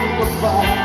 goodbye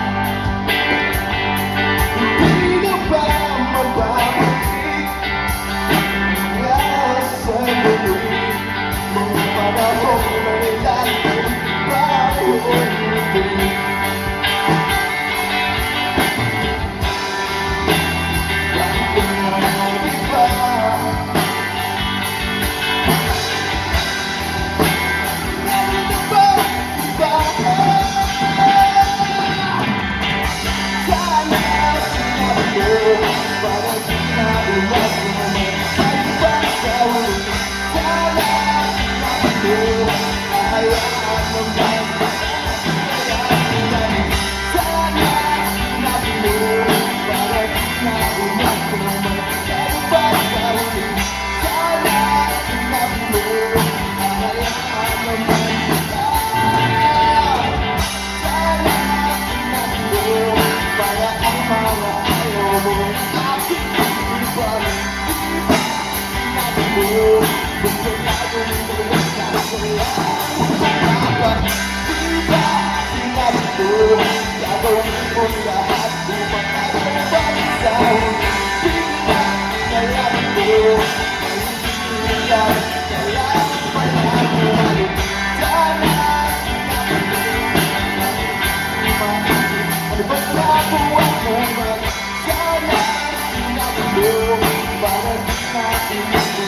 Pinagkalabi ko